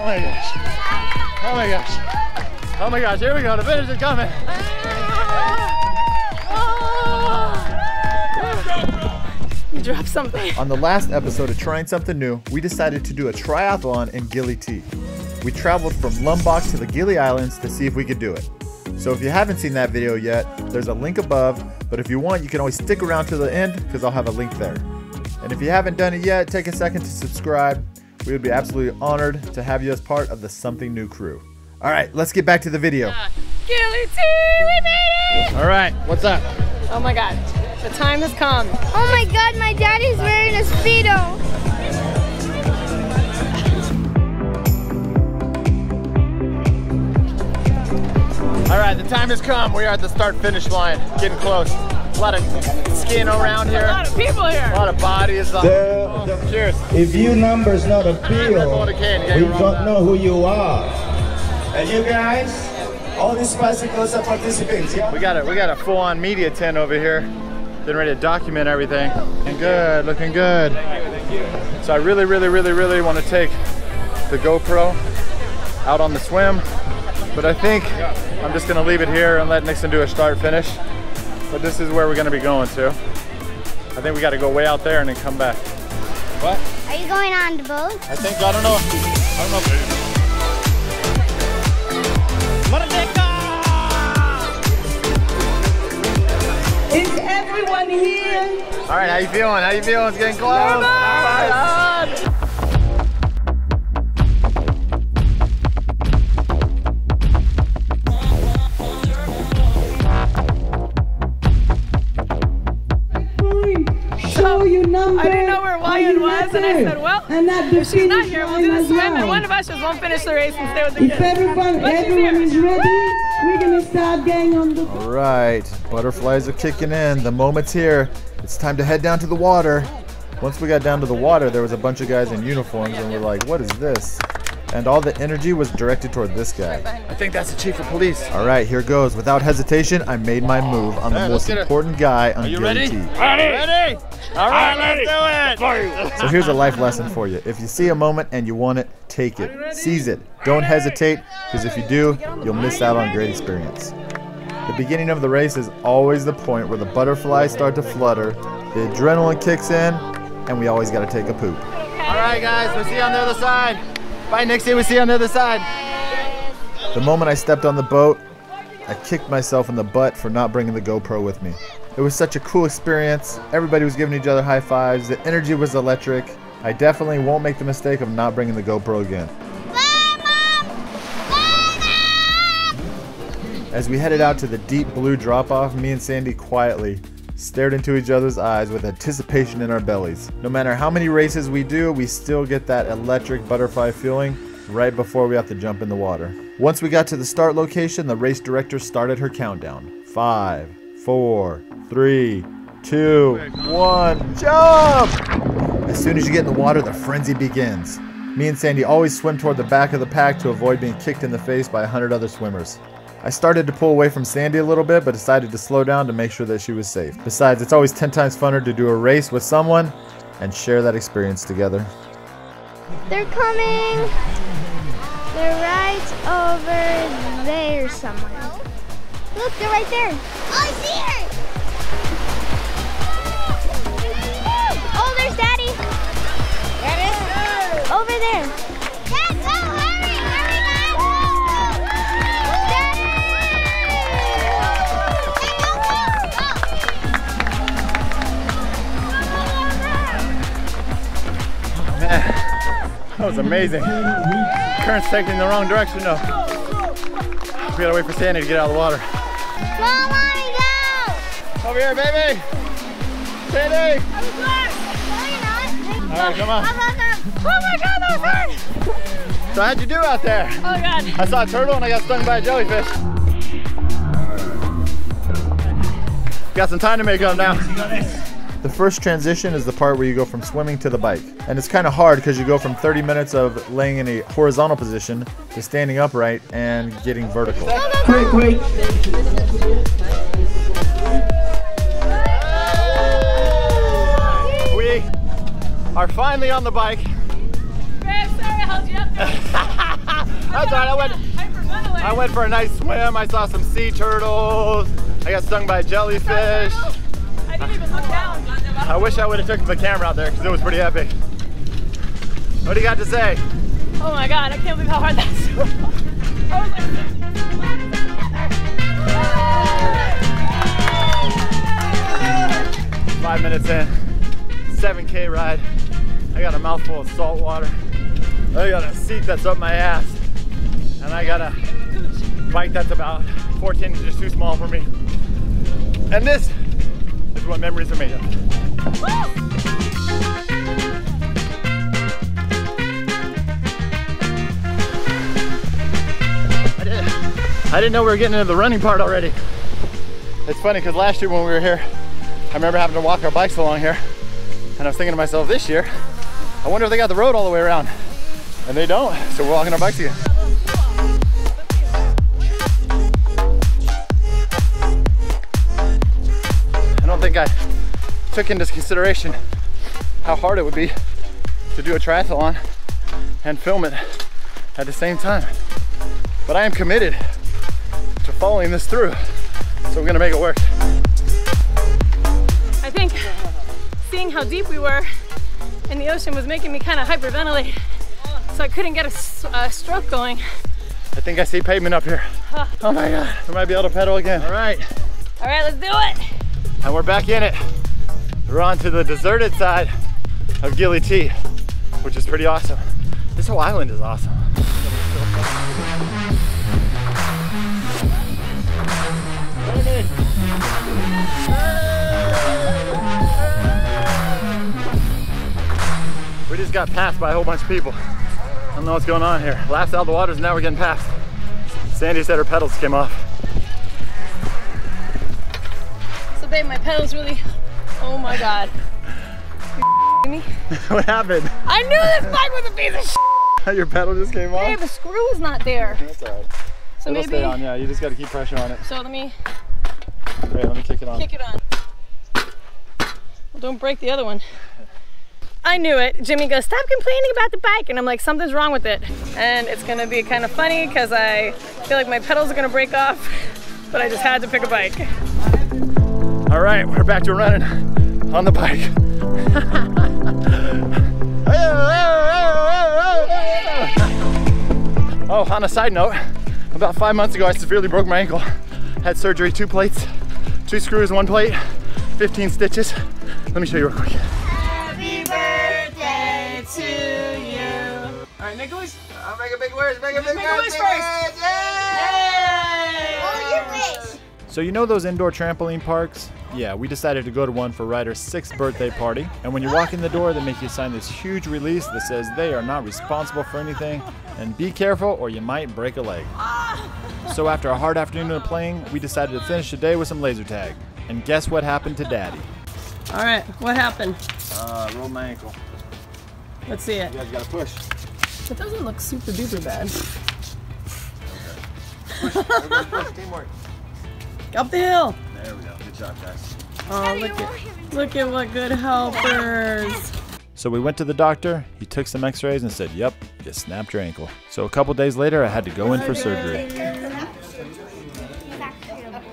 Oh my gosh. Oh my gosh. Oh my gosh, here we go. The finish is coming. You dropped something. On the last episode of Trying Something New, we decided to do a triathlon in Gili T. We traveled from Lombok to the Gili Islands to see if we could do it. So if you haven't seen that video yet, there's a link above, but if you want, you can always stick around to the end because I'll have a link there. And if you haven't done it yet, take a second to subscribe. We would be absolutely honored to have you as part of the Something New crew. All right, let's get back to the video. Gili T, we made it! All right, what's up? Oh my god, the time has come. Oh my god, my daddy's wearing a Speedo. All right, the time has come. We are at the start finish line, getting close. A lot of skin around here. A lot of people here. a lot of bodies. On. The- Oh, the- cheers. If your number's not Red appeal, Bull to can, you gotta we don't with know who you are. And you guys, all these bicycles are participants, yeah? We got a we got a full-on media tent over here, getting ready to document everything. Looking good, looking good. So I really, really, really, really want to take the GoPro out on the swim, but I think I'm just gonna leave it here and let Nixon do a start finish. But this is where we're gonna be going to. I think we got to go way out there and then come back. What? Are you going on the boat? I think I don't know. I don't know. Is everyone here? All right, how you feeling? How you feeling? It's getting close. Are Wyan you was, and I said, well, and at the If she's not here, we'll do the as swim, and one of us just won't finish the race and stay with the If kids. everyone, But everyone here. is ready, we're gonna start getting on the. All right, butterflies are kicking in. The moment's here. It's time to head down to the water. Once we got down to the water, there was a bunch of guys in uniforms, and we're like, "What is this?" And all the energy was directed toward this guy. I think that's the chief of police. All right, here goes. Without hesitation, I made my move on the Yeah, let's most important guy on you Gili ready? Ready? All right, let's do it. So here's a life lesson for you. If you see a moment and you want it, take it. Seize it. Don't hesitate, because if you do, you'll miss out on great experience. The beginning of the race is always the point where the butterflies start to flutter, the adrenaline kicks in, and we always got to take a poop. All right, guys, we'll see you on the other side. Bye, Nixie. We'll see you on the other side. The moment I stepped on the boat, I kicked myself in the butt for not bringing the GoPro with me. It was such a cool experience. Everybody was giving each other high fives. The energy was electric. I definitely won't make the mistake of not bringing the GoPro again. As we headed out to the deep blue drop off, me and Sandi quietly stared into each other's eyes with anticipation in our bellies. No matter how many races we do, we still get that electric butterfly feeling right before we have to jump in the water. Once we got to the start location, the race director started her countdown. Five, four, three, two, one, jump! As soon as you get in the water, the frenzy begins. Me and Sandi always swim toward the back of the pack to avoid being kicked in the face by a hundred other swimmers. I started to pull away from Sandi a little bit, but decided to slow down to make sure that she was safe. Besides, it's always 10 times funner to do a race with someone and share that experience together. They're coming. They're right over there somewhere. Look, they're right there. Oh, I see her. Oh, there's Daddy. Is. Over there. Was amazing. Current's taking the wrong direction though. We gotta wait for Sandi to get out of the water. Come on, go. Over here, baby! Sandi! No, you're not. All right, come on. Oh my God, that hurt. So how'd you do out there? Oh god. I saw a turtle and I got stung by a jellyfish. Got some time to make up now. The first transition is the part where you go from swimming to the bike. And it's kind of hard because you go from 30 minutes of laying in a horizontal position to standing upright and getting vertical. Quick, quick. We are finally on the bike. Babe, sorry I held you up there. That's all right. I went. I went for a nice swim. I saw some sea turtles. I got stung by a jellyfish. I didn't even look down. I wish I would have took the camera out there because it was pretty epic. What do you got to say? Oh my god, I can't believe how hard that's I was like, Five minutes in, 7K ride. I got a mouthful of salt water. I got a seat that's up my ass. And I got a bike that's about 14 inches too small for me. And this is what memories are made of. I didn't, know we were getting into the running part already. It's funny because last year when we were here, I remember having to walk our bikes along here. And I was thinking to myself this year, I wonder if they got the road all the way around. And they don't, so we're walking our bikes again. Took into consideration how hard it would be to do a triathlon and film it at the same time. But I am committed to following this through. So we're gonna make it work. I think seeing how deep we were in the ocean was making me kind of hyperventilate. So I couldn't get a stroke going. I think I see pavement up here. Oh my God, we might be able to pedal again. All right, All right, let's do it. and we're back in it. We're on to the deserted side of Gili T, which is pretty awesome. This whole island is awesome. We just got passed by a whole bunch of people. I don't know what's going on here. Laughed out of the waters, and now we're getting passed. Sandi said her pedals came off. So babe, my pedals really, oh my God. What happened? I knew this bike was a piece of shit. Your pedal just came off? Babe, the screw is not there. That's alright. So It'll maybe, stay on, yeah. You just gotta keep pressure on it. so let me Wait, let me kick it on. kick it on. Well, don't break the other one. I knew it. Jimi goes, stop complaining about the bike. And I'm like, something's wrong with it. And it's gonna be kind of funny because I feel like my pedals are gonna break off, but I just had to pick a bike. All right, we're back to running on the bike. oh, on a side note, about five months ago, I severely broke my ankle. Had surgery, two plates, two screws, one plate, 15 stitches. Let me show you real quick. Happy birthday to you. All right, make a. I'll make a big wish, make a big Make a wish first. Your wish. So you know those indoor trampoline parks? Yeah, we decided to go to one for Ryder's sixth birthday party. And when you walk in the door, they make you sign this huge release that says they are not responsible for anything and be careful or you might break a leg. So after a hard afternoon of playing, we decided to finish the day with some laser tag. And guess what happened to Daddy? All right, what happened? Uh, rolled my ankle. Let's see it. You guys gotta push. It doesn't look super duper bad. Okay. Push, teamwork. Up the hill. There we go. Good job, guys. Oh, look at, look at what good helpers. So we went to the doctor, he took some x-rays and said, yep, you snapped your ankle. So a couple days later, I had to go in for surgery.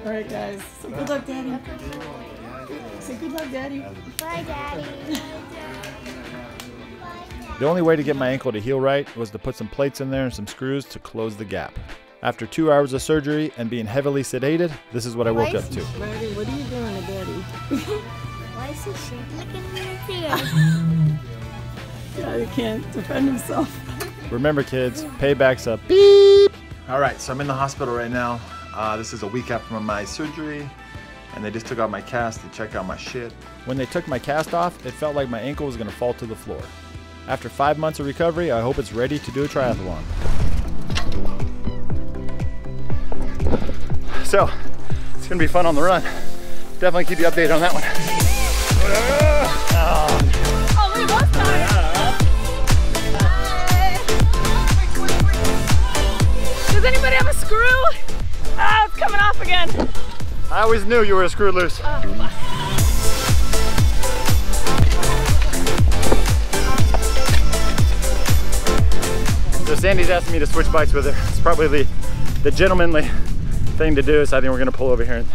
All right, guys. So good luck, Daddy. Say good luck, Daddy. Bye, Daddy. The only way to get my ankle to heal right was to put some plates in there and some screws to close the gap. After two hours of surgery and being heavily sedated, this is what I woke up to. Daddy, what are you doing to Daddy? Why is he shaking? Look at me here. Daddy can't defend himself. Remember, kids, payback's up. Beep! All right, so I'm in the hospital right now. Uh, this is a week after my surgery, and they just took out my cast to check out my shit. When they took my cast off, it felt like my ankle was gonna fall to the floor. After five months of recovery, I hope it's ready to do a triathlon. So, it's gonna be fun on the run. Definitely keep you updated on that one. Oh, we both got. Does anybody have a screw? Ah, it's coming off again. I always knew you were a screw loose. So Sandi's asking me to switch bikes with her. It's probably the, the gentlemanly thing to do. So I think we're gonna pull over here and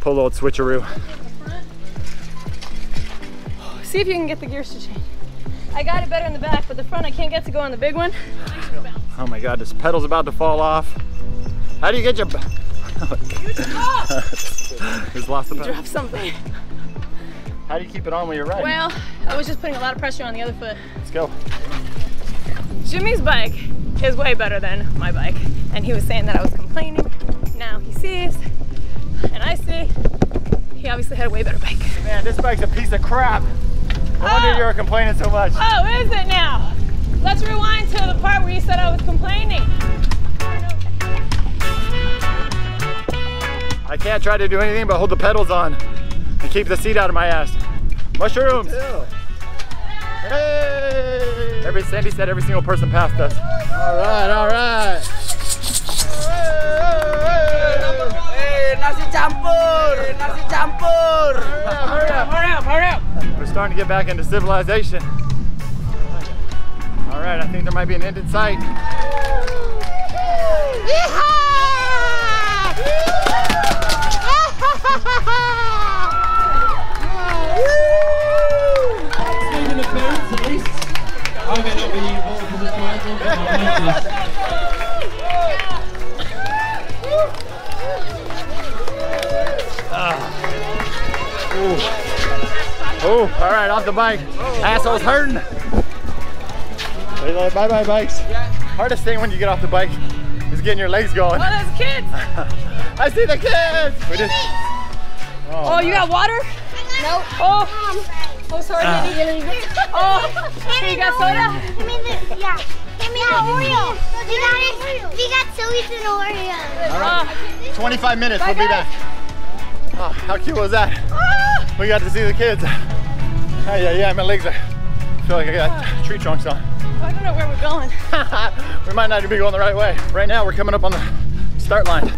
pull a little switcheroo. See if you can get the gears to change. I got it better in the back, but the front I can't get to go on the big one. Oh my God, this pedal's about to fall off. How do you get your... Just lost the pedal. Drop something. How do you keep it on when you're riding? Well, I was just putting a lot of pressure on the other foot. Let's go. Jimi's bike is way better than my bike. And he was saying that I was complaining. Now sees, and I see, he obviously had a way better bike. Man, this bike's a piece of crap. No wonder Oh. you were complaining so much. Oh, is it now? Let's rewind to the part where you said I was complaining. I can't try to do anything but hold the pedals on and keep the seat out of my ass. Mushrooms! Hey! Every Sandi said every single person passed us. All right, all right. Nasi campur, nasi campur. Hurry up, Hurry up, hurry up. We're starting to get back into civilization. All right, I think there might be an end in sight. Stephen appearance at least. I may not be involved in the triathlon, but I'm happy. Oh, all right, off the bike. Asshole's hurting. Bye bye bikes. Hardest thing when you get off the bike is getting your legs going. Oh, there's kids. I see the kids. We just, Oh, you got water? No. Oh, oh, sorry, Ah. Kitty. Oh, here you got soda? Give me the, yeah. Give me the Oreo. We got it. We got Zoe's and Oreo. Ah, 25 minutes, we'll be back. Oh, how cute was that? ah. We got to see the kids. Oh, yeah, yeah, my legs are, I feel like I got tree trunks on. I don't know where we're going. we might not even be going the right way. Right now, we're coming up on the start line.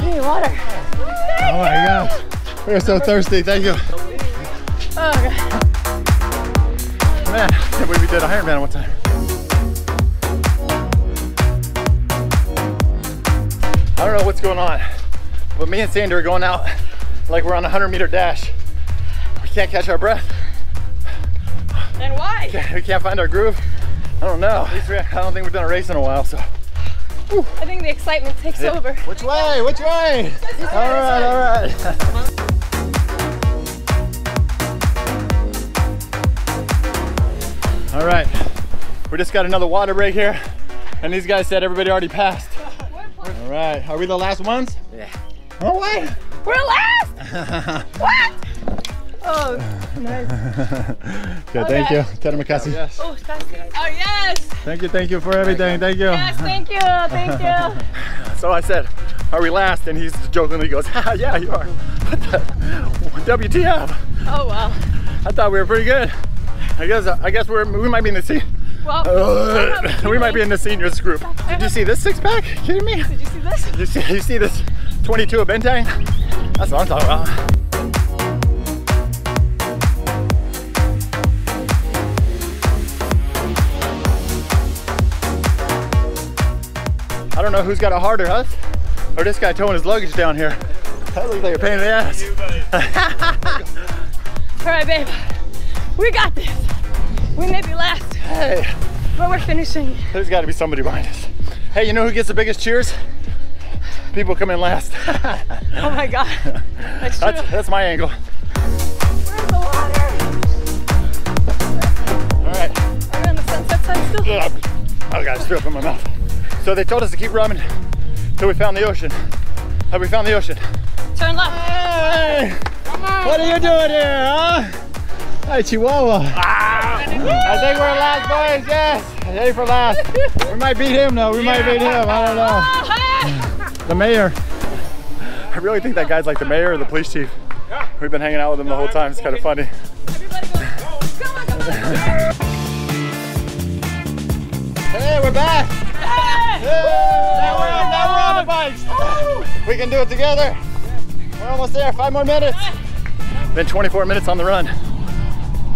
Hey, water. Oh my gosh. We're so thirsty, thank you. Oh, God. Man, I can't believe we did Ironman one time. I don't know what's going on, but me and Sandi are going out like we're on a 100 meter dash. We can't catch our breath. And why? We can't find our groove. I don't know. At least we, I don't think we've done a race in a while, so. I think the excitement takes over. Which way? Which way? All right, all right. All right, we just got another water break here, and these guys said everybody already passed. All right, are we the last ones? Yeah. Oh wait. We're last! what? Oh, nice. Okay, thank you, Ted Makasi. Oh, it's fast. Oh, oh, yes! Thank you, thank you for everything. Thank you. Yes, thank you, thank you. So I said, are we last? And he's jokingly goes, ha, yeah, you are. What the? WTF? Oh, well. I thought we were pretty good. I guess I guess we're we might be in the se- Well, uh, we might be in the seniors group. Did you see this six pack? kidding me? Did you see this? You see you see this 22 of Bintang? That's what I'm talking about. I don't know who's got it harder, us or this guy towing his luggage down here. That looks like a pain in the ass. All right, babe. We got this. We may be last, Hey, but we're finishing. there's got to be somebody behind us. Hey, you know who gets the biggest cheers? People come in last. Oh my God. That's true. That's, that's my angle. Where's the water? All right. On the sunset side still? Ugh. Oh, God, it's up in my mouth. So they told us to keep running till we found the ocean. Have we found the ocean? Turn left. Hey! What are you doing here, huh? Hi, Chihuahua. Ah. I think we're last, boys. Yes. Ready for last. we might beat him, though. We might beat him. I don't know. The mayor. I really think that guy's like the mayor or the police chief. We've been hanging out with him the whole time. It's kind of funny. Everybody go. Come on, come on. Hey, we're back. Hey! Now we're on, now we're on the bikes. We can do it together. We're almost there. Five more minutes. Been 24 minutes on the run.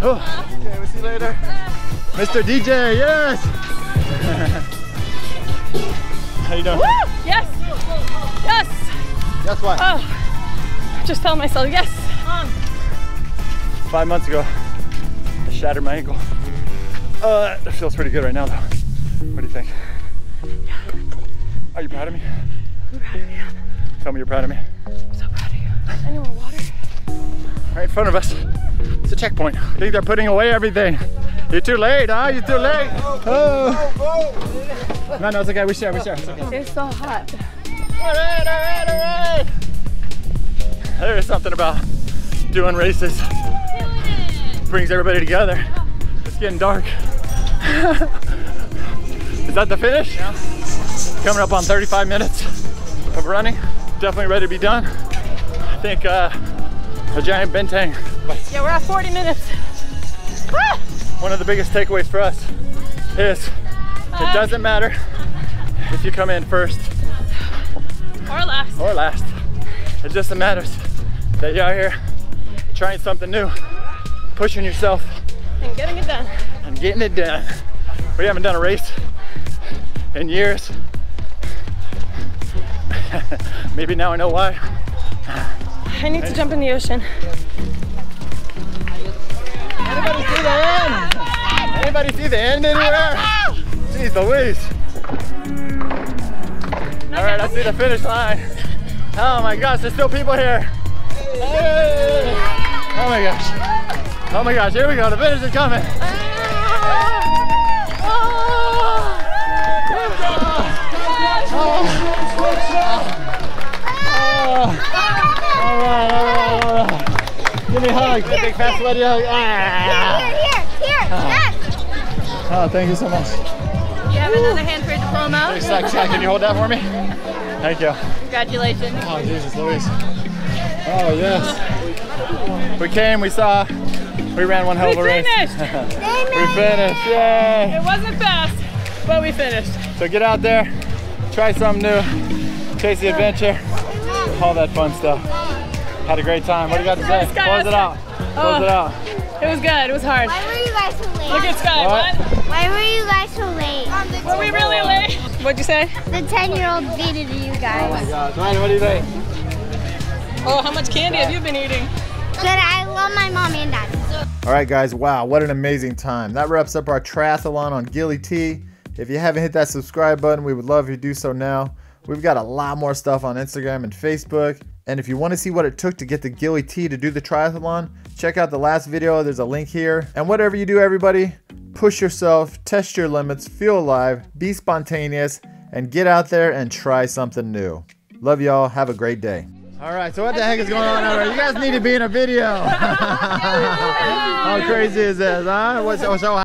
Oh, okay, we'll see you later. Mr. DJ, yes! How you doing? Woo! Yes! Yes! Guess what? Oh, just tell myself yes. Five months ago, I shattered my ankle. Uh, it feels pretty good right now, though. What do you think? Are you proud of me? I'm proud of you. Tell me you're proud of me. I'm so proud of you. Any more water? Right in front of us, it's a checkpoint. I think they're putting away everything. You're too late, huh? You're too late. Oh. No, no, it's okay. We share, we share. It's okay. So hot. All right, all right, all right. There is something about doing races. Brings everybody together. It's getting dark. is that the finish? Coming up on 35 minutes of running. Definitely ready to be done. I think uh, a giant Bintang. Yeah, we're at 40 minutes. Ah! One of the biggest takeaways for us is it doesn't matter if you come in first Or last. or last. It just matters that you're out here trying something new, pushing yourself And getting it done. and getting it done. We haven't done a race in years. Maybe now I know why. I need to jump in the ocean. Anybody see the end? Anybody see the end anywhere? Jeez Louise. All right, I see the finish line. Oh my gosh, there's still people here. Hey! Oh my gosh. Oh my gosh, here we go. The finish is coming. Ah. Ah. Oh. Ah. All right, all right, all right. Give me a hug. Here, Big fat here. sweaty hug. Ah. Here, here, here, yes. Oh, thank you so much. You have another hand for your diploma. Hey, Zach, Zach, can you hold that for me? Thank you. Congratulations. Oh, Jesus, Louise. Oh, yes. We came, we saw, we ran one hell We of a race. finished. we finished, yay. It wasn't fast, but we finished. So get out there, try something new, chase the adventure, all that fun stuff. Had a great time. What do you got to say? Sky, Close it out. Close it oh, out. It was good. It was hard. Why were you guys so late? Look at Sky. What? What? Why were you guys so late? Were we really late? What'd you say? The 10 year old beat it to you guys. Oh my God. Ryan, what do you think? Oh, how much candy have you been eating? Good, I love my mom and dad. All right, guys. Wow, what an amazing time. That wraps up our triathlon on Gili T. If you haven't hit that subscribe button, we would love if you do so now. We've got a lot more stuff on Instagram and Facebook. And if you want to see what it took to get the Gili T to do the triathlon, check out the last video. There's a link here. And whatever you do, everybody, push yourself, test your limits, feel alive, be spontaneous, and get out there and try something new. Love y'all. Have a great day. All right, so what the heck is going on over there? You guys need to be in a video. How crazy is this, huh? What's, so